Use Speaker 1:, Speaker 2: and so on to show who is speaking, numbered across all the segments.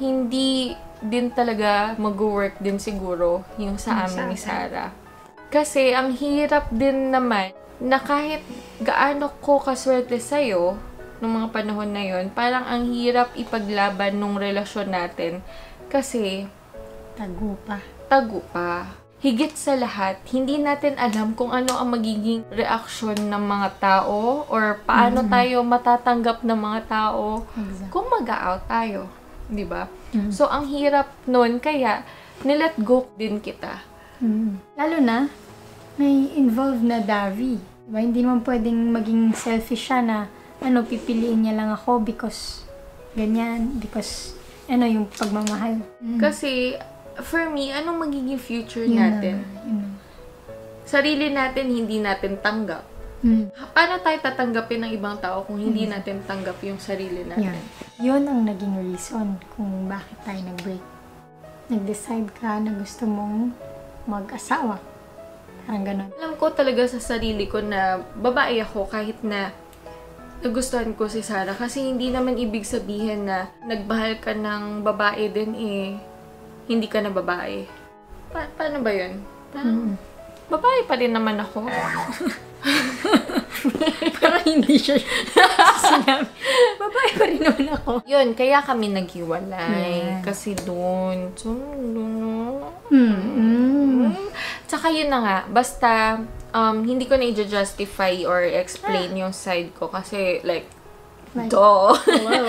Speaker 1: hindi din talaga mag-work din siguro yung sa
Speaker 2: Yung
Speaker 1: amin ni. Sarah. Kasi ang hirap din naman na kahit gaano ko kaswerte sa'yo nung mga panahon na yon parang ang hirap ipaglaban nung relasyon natin kasi
Speaker 2: Tago pa.
Speaker 1: tago pa. Higit sa lahat, hindi natin alam kung ano ang magiging reaksyon ng mga tao or paano tayo matatanggap ng mga tao
Speaker 2: Exactly.
Speaker 1: kung mag-out tayo. Di ba?
Speaker 2: Mm.
Speaker 1: So, ang hirap nun, kaya nilet go din kita.
Speaker 2: Mm. Lalo na, may involved na Davi. Diba? Hindi naman pwedeng maging selfish siya na ano, pipiliin niya lang ako because ganyan, because ano yung pagmamahal. Mm.
Speaker 1: Kasi, for me, anong magiging future
Speaker 2: Yun
Speaker 1: natin?
Speaker 2: na, yun.
Speaker 1: Sarili natin, hindi natin tanggap.
Speaker 2: Mm.
Speaker 1: Paano tayo tatanggapin ng ibang tao kung hindi natin tanggap yung sarili
Speaker 2: Yan.
Speaker 1: natin?
Speaker 2: Yun ang naging reason kung bakit tayo nag-break. Nag-decide ka na gusto mong mag-asawa. Parang ganun.
Speaker 1: Alam ko talaga sa sarili ko na babae ako kahit na nagustuhan ko si Sarah kasi hindi naman ibig sabihin na nagmahal ka ng babae din eh hindi ka na babae. Pa- paano ba yun? Parang,
Speaker 2: Mm.
Speaker 1: babae pa rin naman ako.
Speaker 2: Parang hindi siya sinabi. Babae pa rin naman ako.
Speaker 1: Yun, kaya kami naghiwalay.
Speaker 2: Yes.
Speaker 1: Kasi doon. So, doon.
Speaker 2: Mm. Mm.
Speaker 1: Tsaka yun na nga, basta um, hindi ko na i-justify or explain yung side ko kasi like,
Speaker 2: Like,
Speaker 1: Duh.
Speaker 2: wow.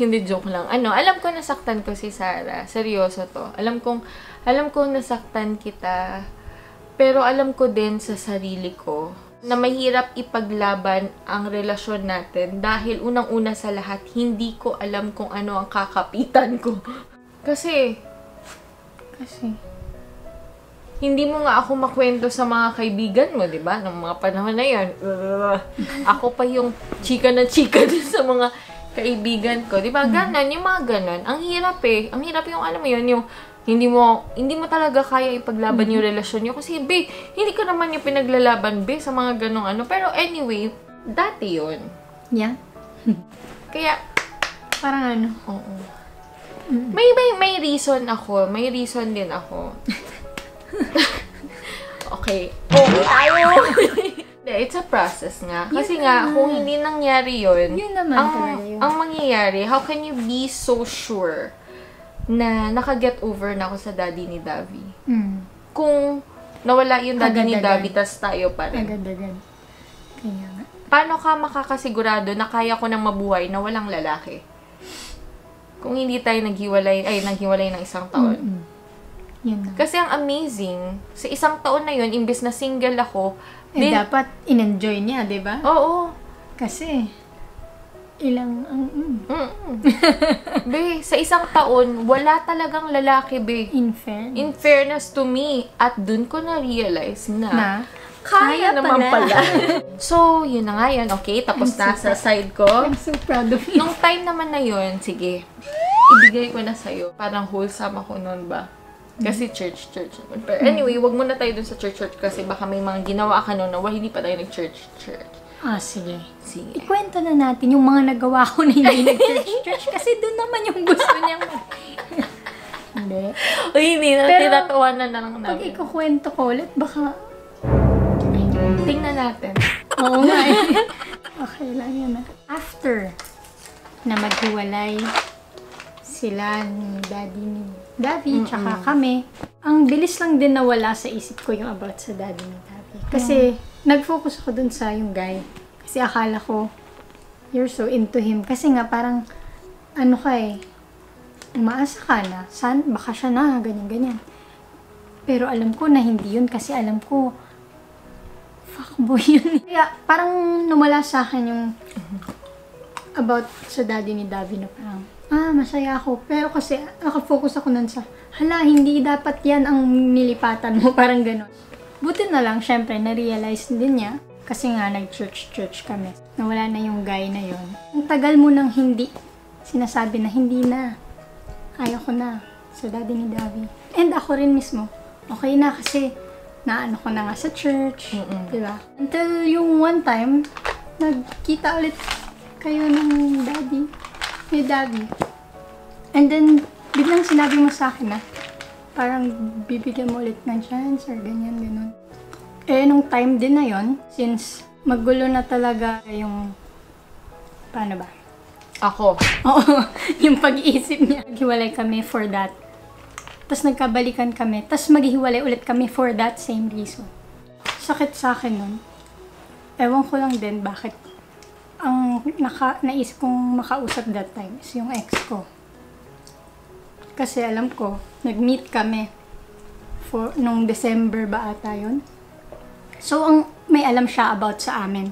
Speaker 1: Hindi joke lang. Ano, alam ko nasaktan ko si Sarah. Seryoso to. Alam kong, alam kong nasaktan kita. Pero alam ko din sa sarili ko na mahirap ipaglaban ang relasyon natin dahil unang-una sa lahat, hindi ko alam kung ano ang kakapitan ko. Kasi,
Speaker 2: Kasi,
Speaker 1: hindi mo nga ako makwento sa mga kaibigan mo, di ba? Nung mga panahon na yun. Ako pa yung chika na chika din sa mga kaibigan ko. Di ba? Ganon, yung mga ganon. Ang hirap eh. Ang hirap yung, alam mo yun, yung hindi mo hindi mo talaga kaya ipaglaban yung relasyon nyo. Kasi, be, hindi ko naman yung pinaglalaban, be, sa mga ganong ano. Pero anyway, dati yun.
Speaker 2: yeah.
Speaker 1: Kaya,
Speaker 2: Parang ano.
Speaker 1: oo. May, may, may reason ako. May reason din ako. okay. Okay tayo! Hindi, it's a process nga. Kasi
Speaker 2: Yun
Speaker 1: nga,
Speaker 2: naman.
Speaker 1: kung hindi nangyari yun,
Speaker 2: Yun naman
Speaker 1: ang,
Speaker 2: yun.
Speaker 1: ang mangyayari, how can you be so sure na nakaget over na ako sa daddy ni Davi?
Speaker 2: Mm.
Speaker 1: Kung nawala yung daddy ni
Speaker 2: Agad-agad.
Speaker 1: Davi, tas tayo pa rin.
Speaker 2: Agad-agad. Kaya nga.
Speaker 1: Paano ka makakasigurado na kaya ko nang mabuhay na walang lalaki? Kung hindi tayo naghiwalay, ay, naghiwalay ng isang taon.
Speaker 2: Mm. Yun na.
Speaker 1: Kasi ang amazing, sa isang taon na yun, imbes na single ako,
Speaker 2: Eh,
Speaker 1: din-
Speaker 2: dapat in-enjoy niya, di ba?
Speaker 1: oo,
Speaker 2: Kasi, ilang, ang, mm,
Speaker 1: be, sa isang taon, wala talagang lalaki, be.
Speaker 2: in fairness.
Speaker 1: In fairness to me, at dun ko na-realize na,
Speaker 2: na,
Speaker 1: kaya,
Speaker 2: kaya
Speaker 1: naman
Speaker 2: pala.
Speaker 1: pala. so, yun na nga yun. Okay, tapos
Speaker 2: I'm
Speaker 1: na
Speaker 2: so
Speaker 1: sa side ko.
Speaker 2: I'm so proud of you.
Speaker 1: Nung time naman na yun, sige, ibigay ko na sa'yo. Parang wholesome ako noon ba? Kasi church, church naman. Pero anyway, wag muna tayo dun sa church, church kasi baka may mga ginawa ka noon na hindi pa tayo nag-church, church.
Speaker 2: Ah, sige.
Speaker 1: Sige.
Speaker 2: Ikwento na natin yung mga nagawa ko na hindi nag-church-church kasi doon naman yung gusto niyang... hindi.
Speaker 1: Uy, hindi na,
Speaker 2: Pero,
Speaker 1: tinatawanan na lang
Speaker 2: Pag
Speaker 1: namin.
Speaker 2: ikukwento ko ulit, baka...
Speaker 1: Tingnan natin.
Speaker 2: Oo nga eh. okay lang yan ah. After na maghiwalay sila ni daddy ni Davi, tsaka kami, ang bilis lang din nawala sa isip ko yung about sa daddy ni Davi. Kasi, nag-focus ako dun sa yung guy. Kasi akala ko, you're so into him. Kasi nga, parang, ano ka eh, umaasa ka na, san, baka siya na, ganyan-ganyan. Pero alam ko na hindi yun kasi alam ko, fuckboy yun. Kaya parang numala sa akin yung about sa daddy ni Davi na parang, ah, masaya ako. Pero kasi nakafocus ako nun sa, hala, hindi dapat yan ang nilipatan mo. Parang gano'n. Buti na lang, syempre, na-realize din niya. Kasi nga, nag-church-church kami. Nawala na yung guy na yon. Ang tagal mo nang hindi sinasabi na hindi na. Ayaw ko na sa daddy ni Davi. And ako rin mismo. Okay na kasi naano ko na nga sa church.
Speaker 1: Mm-mm.
Speaker 2: Diba? Until yung one time, nagkita ulit kayo ng daddy. Ni Davi. And then, biglang sinabi mo sa akin na, parang bibigyan mo ulit ng chance or ganyan, ganun. Eh, nung time din na yon since magulo na talaga yung, paano ba?
Speaker 1: Ako.
Speaker 2: Oo, yung pag-iisip niya. Naghiwalay kami for that. Tapos nagkabalikan kami. Tapos maghihiwalay ulit kami for that same reason. Sakit sa akin nun. Ewan ko lang din bakit ang naka, naisip kong makausap that time is yung ex ko. Kasi alam ko, nag-meet kami for, nung December ba ata yun. So, ang may alam siya about sa amin.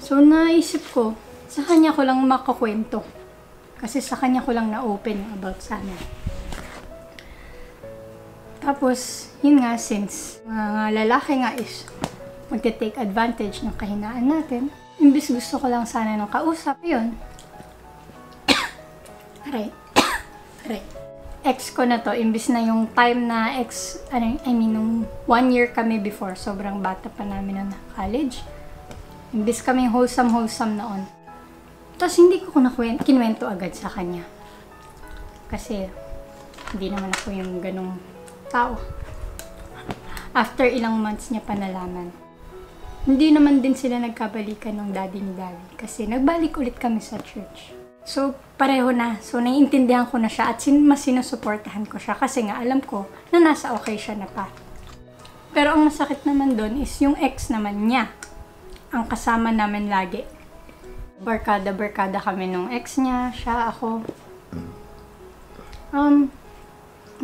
Speaker 2: So, naisip ko, sa kanya ko lang makakwento. Kasi sa kanya ko lang na-open about sa amin. Tapos, yun nga, since mga lalaki nga is magte-take advantage ng kahinaan natin, imbis gusto ko lang sana ng kausap, yun. Aray. Aray. Ex ko na to, imbis na yung time na ex, ano, I mean, nung one year kami before, sobrang bata pa namin na college. Imbis kami wholesome-wholesome noon. Tapos hindi ko na kinwento agad sa kanya. Kasi, hindi naman ako yung ganong tao. After ilang months niya pa nalaman. Hindi naman din sila nagkabalikan ng daddy ni daddy. Kasi nagbalik ulit kami sa church. So, pareho na. So, naiintindihan ko na siya at sin mas sinusuportahan ko siya kasi nga alam ko na nasa okay siya na pa. Pero ang masakit naman doon is yung ex naman niya. Ang kasama namin lagi. Barkada-barkada kami nung ex niya, siya, ako. Um,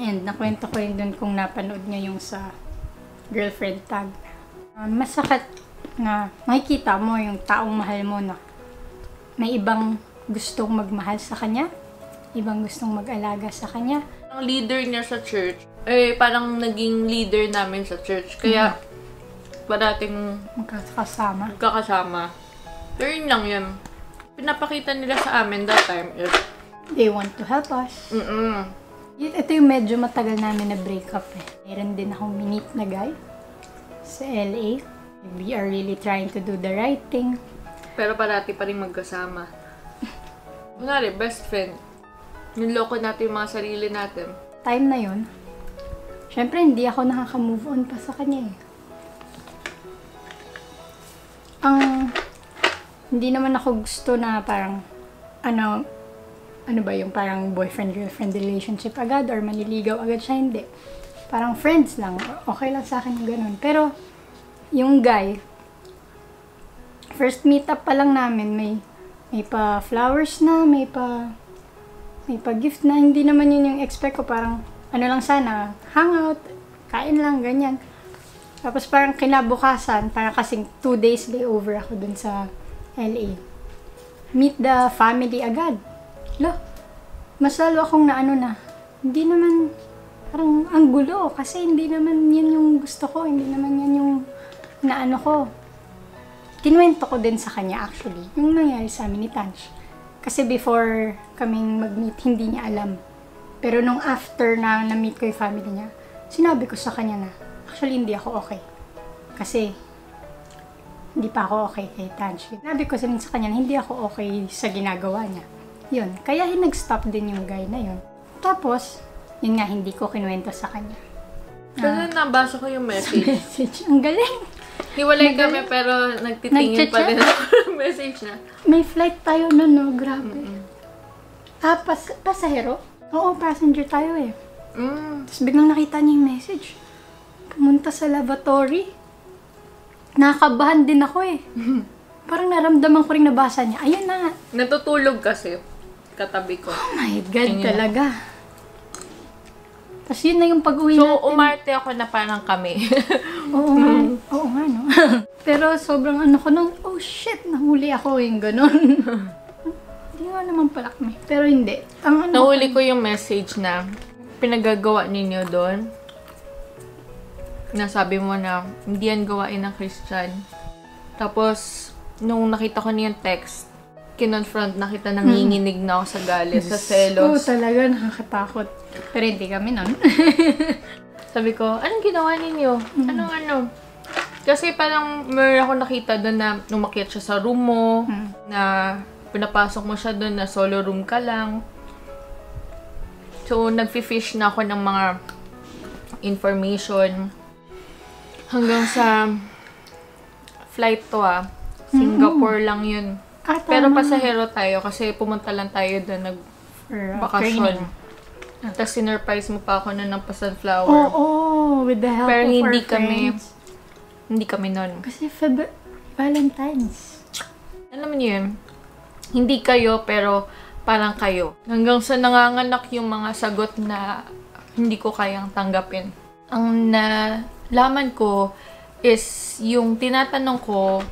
Speaker 2: and nakwento ko rin doon kung napanood niya yung sa girlfriend tag. Um, masakit na makikita mo yung taong mahal mo na may ibang gustong magmahal sa kanya, ibang gustong mag-alaga sa kanya.
Speaker 1: Ang leader niya sa church, eh, parang naging leader namin sa church. Kaya, parating
Speaker 2: Magkakasama.
Speaker 1: kakasama. Pero yun lang yun. Pinapakita nila sa amin that time is,
Speaker 2: They want to help us.
Speaker 1: mm
Speaker 2: Y- Ito yung medyo matagal namin na breakup eh. Meron din akong minute na guy sa LA. We are really trying to do the right thing.
Speaker 1: Pero parati pa rin magkasama. Kunwari, best friend. Niloko natin yung mga sarili natin.
Speaker 2: Time na yon syempre hindi ako nakaka-move on pa sa kanya eh. Ang hindi naman ako gusto na parang ano ano ba yung parang boyfriend-girlfriend relationship agad or maniligaw agad siya, hindi. Parang friends lang. Okay lang sa akin yung ganun. Pero, yung guy, first meet up pa lang namin, may may pa flowers na, may pa may pa gift na, hindi naman yun yung expect ko. Parang, ano lang sana, hangout, kain lang, ganyan. Tapos parang kinabukasan, parang kasing two days layover ako dun sa LA. Meet the family agad. Lo, mas lalo akong naano na, hindi naman, parang ang gulo, kasi hindi naman yan yung gusto ko, hindi naman yan yung naano ko. Kinuwento ko din sa kanya actually, yung nangyari sa amin ni Tanch. Kasi before kaming mag-meet, hindi niya alam. Pero nung after na na-meet ko yung family niya, sinabi ko sa kanya na, actually hindi ako okay. Kasi, hindi pa ako okay kay Tanch. Sinabi ko sa sa kanya na hindi ako okay sa ginagawa niya. Yun. Kaya nag-stop din yung guy na yun. Tapos, yun nga, hindi ko kinuwento sa kanya.
Speaker 1: Kasi nabasa ko yung message.
Speaker 2: Message. Ang galing.
Speaker 1: Hiwalay kami pero nagtitingin pa din ako ng message na.
Speaker 2: May flight tayo nun, no? Grabe. Ah, pas pasahero? Oo, passenger tayo eh.
Speaker 1: Mm.
Speaker 2: Tapos biglang nakita niya yung message. Pumunta sa lavatory. Nakakabahan din ako eh. Parang naramdaman ko rin nabasa niya. Ayun na.
Speaker 1: Natutulog kasi. Katabi ko.
Speaker 2: Oh my God,
Speaker 1: Ayun.
Speaker 2: talaga. Tapos yun na yung pag-uwi
Speaker 1: So,
Speaker 2: natin.
Speaker 1: umarte ako na parang kami.
Speaker 2: Oo nga. Oo nga, no? Pero sobrang ano ko nung, oh shit, nahuli ako yung ganun. Hindi nga naman pala kami. Pero hindi. Ang ano,
Speaker 1: Nahuli ko yung message na pinagagawa ninyo doon. Nasabi mo na hindi yan gawain ng Christian. Tapos, nung nakita ko niya yung text, kinonfront na kita nanginginig na ako sa galit, sa
Speaker 2: Oo,
Speaker 1: selos.
Speaker 2: talaga, nakakatakot. Pero hindi kami nun.
Speaker 1: Sabi ko, anong ginawa ninyo? Anong ano? Kasi parang meron ako nakita doon na umakyat siya sa room mo,
Speaker 2: Mm.
Speaker 1: na pinapasok mo siya doon na solo room ka lang. So, nag-fish na ako ng mga information hanggang sa flight to ah. Singapore lang yun.
Speaker 2: Ah,
Speaker 1: Pero pasahero tayo kasi pumunta lang tayo doon nag Tapos sinurprise mo pa ako na ng pa-sunflower.
Speaker 2: Oo, oh, with the help
Speaker 1: Pero
Speaker 2: of
Speaker 1: hindi
Speaker 2: our
Speaker 1: kami,
Speaker 2: friends.
Speaker 1: hindi kami nun.
Speaker 2: Kasi Feb- Valentine's.
Speaker 1: Alam niyo yun, hindi kayo pero parang kayo. Hanggang sa nanganganak yung mga sagot na hindi ko kayang tanggapin. Ang nalaman ko is yung tinatanong ko,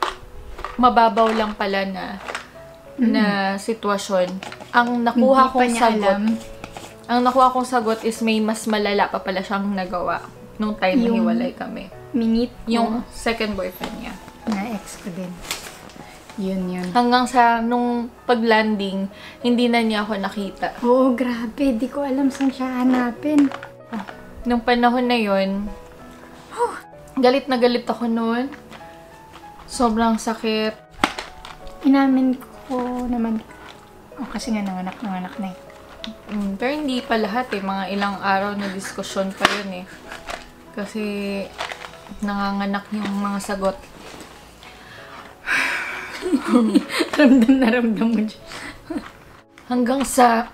Speaker 1: mababaw lang pala na na sitwasyon. Ang nakuha
Speaker 2: Hindi
Speaker 1: kong sagot,
Speaker 2: alam.
Speaker 1: Ang nakuha kong sagot is may mas malala pa pala siyang nagawa nung time
Speaker 2: Yung-
Speaker 1: hiwalay kami.
Speaker 2: Minute
Speaker 1: Yung
Speaker 2: yung
Speaker 1: second boyfriend niya.
Speaker 2: na ex ko din. Yun yun.
Speaker 1: Hanggang sa nung pag-landing, hindi na niya ako nakita.
Speaker 2: Oo, grabe. Di ko alam saan siya hanapin.
Speaker 1: Nung panahon na yon, galit na galit ako noon. Sobrang sakit.
Speaker 2: Inamin ko naman. Oh, kasi nga nanganak, nanganak na eh.
Speaker 1: Mm, pero hindi pa lahat eh. Mga ilang araw na diskusyon pa yun eh. Kasi nanganganak yung mga sagot.
Speaker 2: ramdam na ramdam mo dyan.
Speaker 1: Hanggang sa,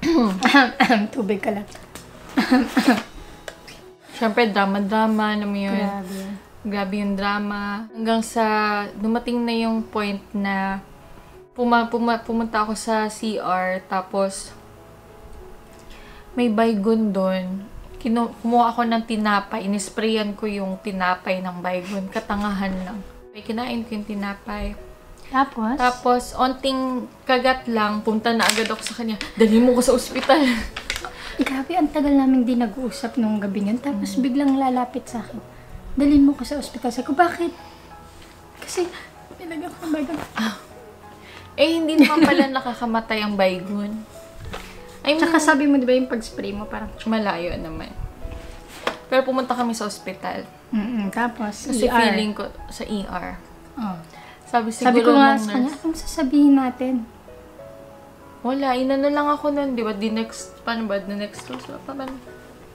Speaker 2: Tubig ka lang.
Speaker 1: syempre drama-drama, alam mo yun.
Speaker 2: Grabe.
Speaker 1: Grabe yung drama. Hanggang sa dumating na yung point na puma, puma, pumunta ako sa CR tapos may baygon doon. Kinu, kumuha ako ng tinapay. Inisprayan ko yung tinapay ng baygon. Katangahan lang. May kinain ko yung tinapay.
Speaker 2: Tapos?
Speaker 1: Tapos, onting kagat lang, punta na agad ako sa kanya. Dali mo ko sa ospital.
Speaker 2: Grabe, ang tagal namin din nag-uusap nung gabi yun. Tapos biglang lalapit sa akin. Dalhin mo ko sa ospital. Sabi ko, bakit? Kasi, nilagyan ko ng bagan.
Speaker 1: eh, hindi naman pala nakakamatay ang baygon. I mean,
Speaker 2: Tsaka sabi mo, di ba yung pag-spray mo, parang,
Speaker 1: Malayo naman. Pero pumunta kami sa ospital.
Speaker 2: mm tapos,
Speaker 1: Kasi
Speaker 2: ER.
Speaker 1: feeling ko sa ER.
Speaker 2: Oh.
Speaker 1: Sabi siguro
Speaker 2: Sabi ko nga sa kanya, anong sasabihin natin?
Speaker 1: wala, inano lang ako nun, di ba? The next, paano ba? The next dose? Pa, paano?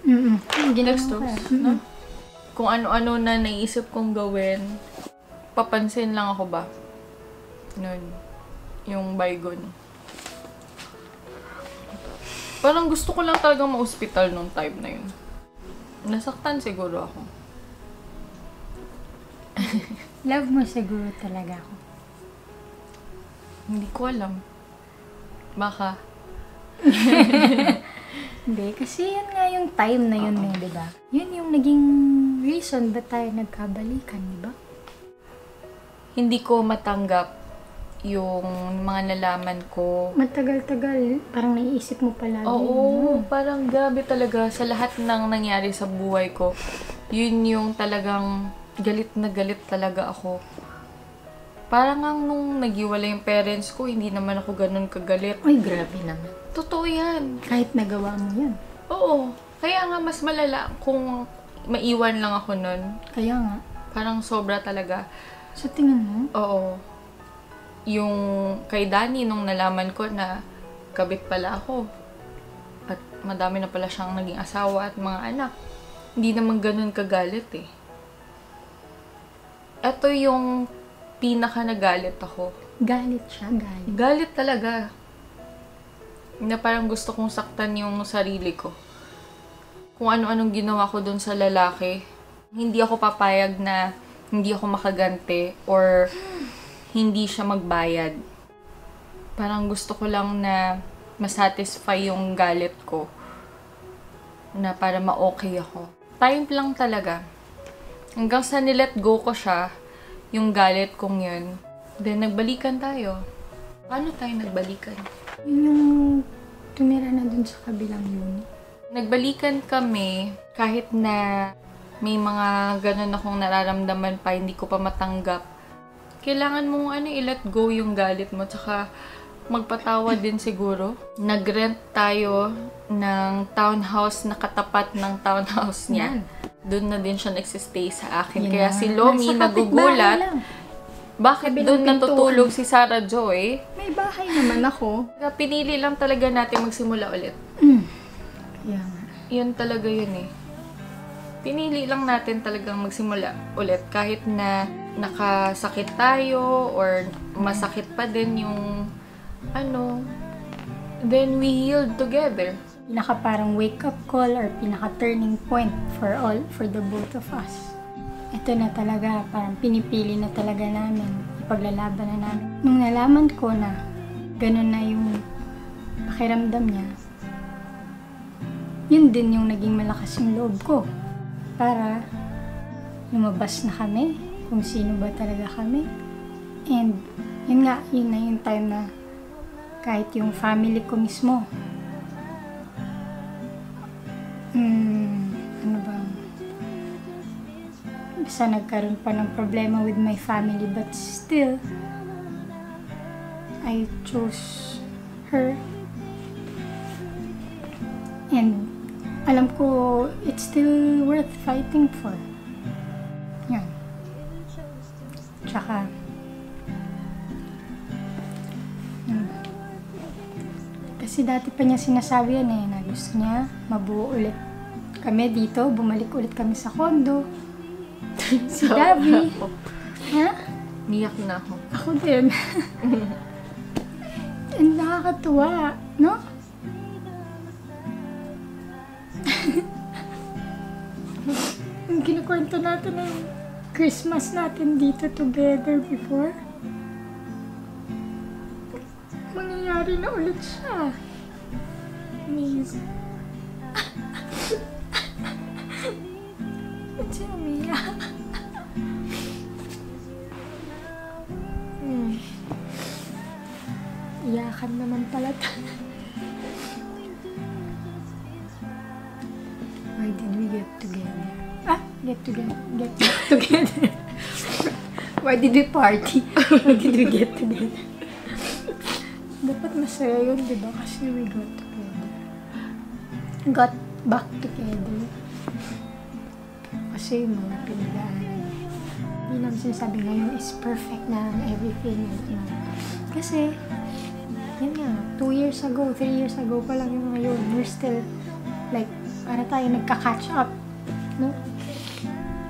Speaker 2: Mm-mm.
Speaker 1: Next dose, no? Kung ano-ano na naisip kong gawin, papansin lang ako ba? Nun. Yung baygon. Parang gusto ko lang talagang ma-hospital nung time na yun. Nasaktan siguro ako.
Speaker 2: Love mo siguro talaga ako.
Speaker 1: Hindi ko alam. Baka.
Speaker 2: Hindi, kasi yan nga yung time na yun eh, di ba? Yun yung naging reason ba tayo nagkabalikan, di ba?
Speaker 1: Hindi ko matanggap yung mga nalaman ko.
Speaker 2: Matagal-tagal, parang naiisip mo palagi.
Speaker 1: Oo,
Speaker 2: no?
Speaker 1: parang grabe talaga sa lahat ng nangyari sa buhay ko. Yun yung talagang galit na galit talaga ako. Parang ang nung nagiwala yung parents ko, hindi naman ako ganun kagalit.
Speaker 2: Ay, grabe naman.
Speaker 1: Totoo yan.
Speaker 2: Kahit nagawa mo yan.
Speaker 1: Oo. Kaya nga mas malala kung maiwan lang ako nun.
Speaker 2: Kaya nga.
Speaker 1: Parang sobra talaga.
Speaker 2: Sa tingin mo,
Speaker 1: Oo. Yung kay Danny, nung nalaman ko na kabit pala ako. At madami na pala siyang naging asawa at mga anak. Hindi naman ganun kagalit eh. Ito yung pinaka nagalit ako.
Speaker 2: galit siya, galit.
Speaker 1: Galit talaga. Na parang gusto kong saktan yung sarili ko. Kung ano-anong ginawa ko dun sa lalaki, hindi ako papayag na hindi ako makagante or hindi siya magbayad. Parang gusto ko lang na masatisfy yung galit ko na para ma-okay ako. Time lang talaga. Hanggang sa nilet go ko siya, yung galit kong yun. Then, nagbalikan tayo. Paano tayo nagbalikan?
Speaker 2: Yun yung tumira na dun sa kabilang unit.
Speaker 1: Nagbalikan kami kahit na may mga ganun akong nararamdaman pa, hindi ko pa matanggap. Kailangan mong ano, i-let go yung galit mo, tsaka magpatawa din siguro. Nag-rent tayo ng townhouse na katapat ng townhouse niya.
Speaker 2: Yan.
Speaker 1: Doon na din siya nagsistay sa akin.
Speaker 2: Yun
Speaker 1: Kaya
Speaker 2: na.
Speaker 1: si Lomi
Speaker 2: Nasa
Speaker 1: nagugulat, bakit doon natutulog si Sarah Joy?
Speaker 2: May bahay naman ako.
Speaker 1: Pinili lang talaga natin magsimula ulit.
Speaker 2: Mm. Nga.
Speaker 1: Yun talaga yun eh. Pinili lang natin talagang magsimula ulit kahit na nakasakit tayo or masakit pa din yung ano, then we healed together.
Speaker 2: Pinaka parang wake up call or pinaka turning point for all, for the both of us. Ito na talaga, parang pinipili na talaga namin, ipaglalaban na namin. Nung nalaman ko na ganun na yung pakiramdam niya, yun din yung naging malakas yung loob ko. Para lumabas na kami, kung sino ba talaga kami. And yun nga, yun na yung time na kahit yung family ko mismo, hmm, ano ba, basta nagkaroon pa ng problema with my family, but still, I chose her. And alam ko, it's still worth fighting for. Kasi dati pa niya sinasabi yan eh, na gusto niya mabuo ulit kami dito, bumalik ulit kami sa kondo. Si.
Speaker 1: Ako.
Speaker 2: Ha?
Speaker 1: Miyak na ako.
Speaker 2: Ako din. And nakakatuwa, no? Yung kinikwento natin ng Christmas natin dito together before. Mangyayari na ulit siya. Amazing. Ba't siya umiyak?
Speaker 1: Hmm.
Speaker 2: Iyakan naman pala. Why did we get together? Ah, get together. Get together. Why did we party? Why did we get together? Dapat masaya yun, di ba? Kasi we got together. Got back together. Kasi yung mga pinagdaanan. Hindi naman sinasabi ngayon is perfect na ang everything. You. Kasi, yun nga, two years ago, three years ago pa lang yung ngayon. We're still, like, para tayo nagka-catch up. No?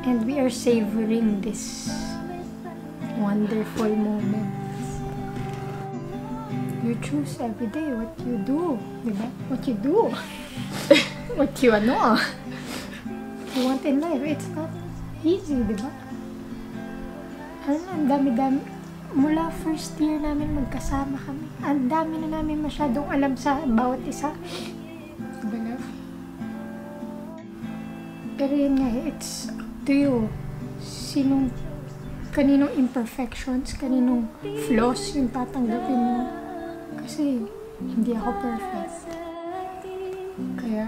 Speaker 2: And we are savoring this wonderful moments. You choose every day what you do. Diba? What you do. what you ano. You want in life. It's not easy, diba? Ano, ang dami-dami. Mula first year namin magkasama kami. Ang dami na namin masyadong alam sa bawat isa. Diba, love? Pero yun nga, it's up to you. Sinong, kaninong imperfections, kaninong flaws yung tatanggapin mo. Kasi, hindi ako perfect. Kaya,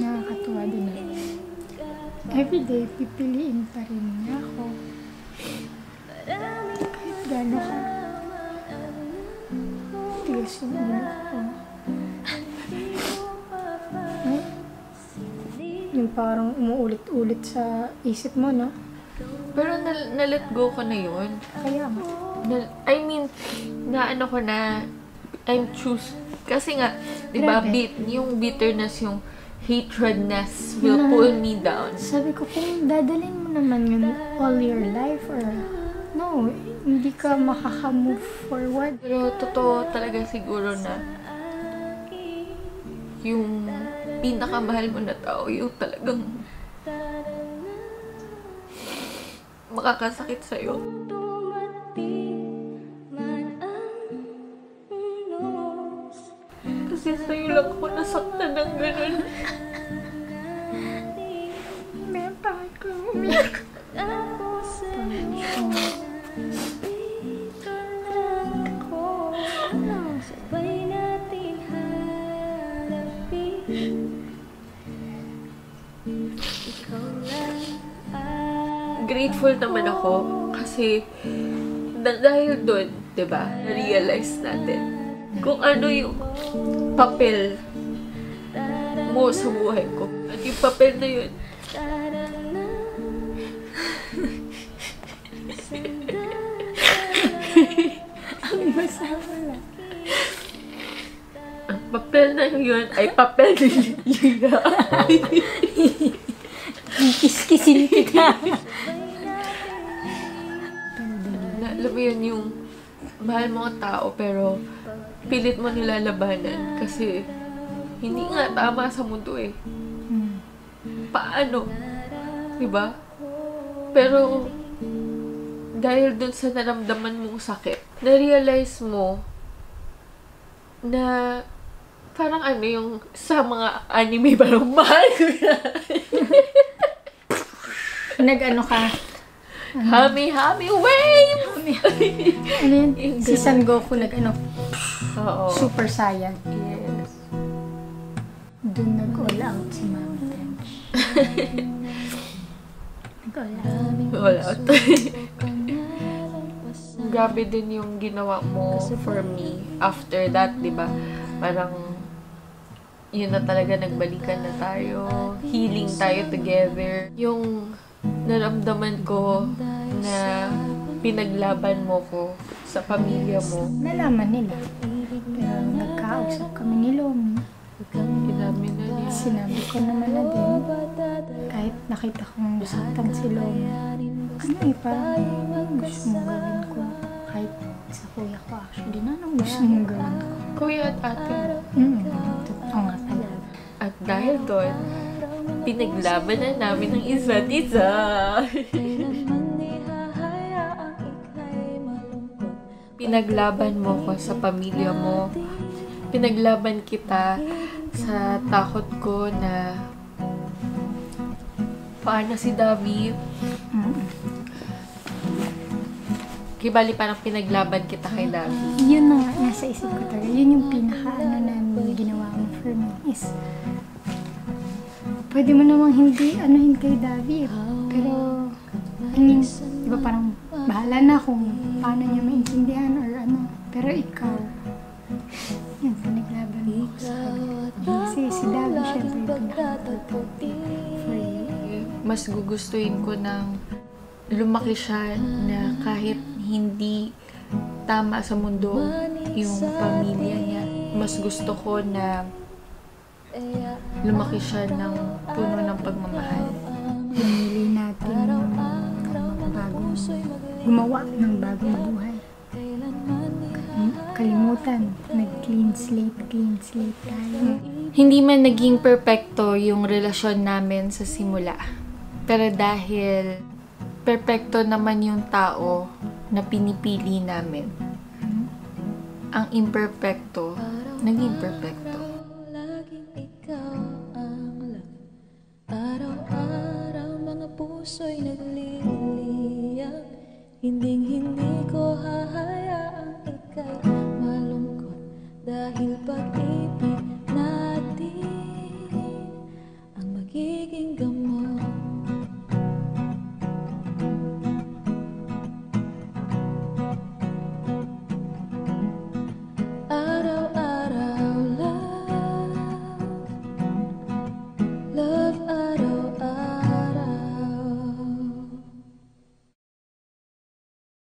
Speaker 2: nakakatuwa din na. Everyday, pipiliin pa rin niya ako. Kahit gano'n ka. Tigas yung ulo ko. Hmm? Yung parang umuulit-ulit sa isip mo, no?
Speaker 1: Pero na, na-let go ko na yun.
Speaker 2: Kaya.
Speaker 1: Na- I mean, na ano ko na, I'm choose. Kasi nga, di ba, bit, yung bitterness, yung hatredness will
Speaker 2: Na-
Speaker 1: pull me down.
Speaker 2: Sabi ko, kung dadalhin mo naman yun all your life or no, hindi ka makaka-move forward.
Speaker 1: Pero totoo talaga siguro na yung pinakamahal mo na tao, yung talagang makakasakit sa'yo. Kasi sa'yo lang ako nasaktan ng ganun.
Speaker 2: May pangit ko umiyak.
Speaker 1: Grateful naman ako kasi da- dahil doon, di ba, na-realize natin kung ano yung papel mo sa buhay ko. At yung papel na yun,
Speaker 2: Ang masama lang.
Speaker 1: papel na yun ay papel ni Lina.
Speaker 2: Kiskisin kita.
Speaker 1: na, alam mo yun, yung mahal mo ang tao, pero pilit mo nilalabanan kasi hindi nga tama sa mundo eh.
Speaker 2: Hmm.
Speaker 1: Paano? Diba? Pero, dahil dun sa naramdaman mong sakit, na-realize mo na parang ano yung sa mga anime parang mahal ko na.
Speaker 2: Nag-ano ka?
Speaker 1: Hami, hami, wave!
Speaker 2: Ano yun? Si. San Goku nag-ano?
Speaker 1: Oo.
Speaker 2: Super Saiyan.
Speaker 1: Yes.
Speaker 2: Doon nag-all out si Mama Tench. nag-all out.
Speaker 1: Grabe din yung ginawa mo for me after that, di ba? Parang, yun na talaga, nagbalikan na tayo. Healing tayo together. Yung naramdaman ko na pinaglaban mo ko sa pamilya mo.
Speaker 2: Nalaman nila. Pero nagkausap kami ni Lomi.
Speaker 1: Inamin na niya.
Speaker 2: Sinabi ko naman na din. Kahit nakita kong nasaktan si Lomi. Ano eh, parang gusto mong gawin ko. Kahit sa kuya ko actually, na anong gusto mong gawin ko?
Speaker 1: Kuya at ate mo.
Speaker 2: Hmm, totoo nga pala.
Speaker 1: At dahil doon, pinaglaban na namin ng isa't isa. Pinaglaban mo ko sa pamilya mo. Pinaglaban kita sa takot ko na paano si David.
Speaker 2: Mm.
Speaker 1: Kibali parang pinaglaban kita kay David.
Speaker 2: Yun na nga, nasa isip ko talaga. Yun yung pinaka ano na ginawa mo for me is pwede mo namang hindi anuhin kay David. Pero, I mean, di ba parang bahala na kung paano niya maintindihan or ano. Pero ikaw, yun, pinaglaban mo ko sa Kasi si David, syempre, for you.
Speaker 1: mas gugustuhin ko ng lumaki siya na kahit hindi tama sa mundo yung pamilya niya. Mas gusto ko na lumaki siya ng puno ng pagmamahal.
Speaker 2: Pinili natin yung bagong, gumawa ng bagong buhay. Kalimutan, nag-clean slate, clean slate tayo.
Speaker 1: Hindi man naging perpekto yung relasyon namin sa simula. Pero dahil perpekto naman yung tao na pinipili namin, ang imperfecto naging perfecto.
Speaker 3: Araw-araw mga puso'y nagliliyab Hinding hindi ko hahayaang ika'y malungkot Dahil pag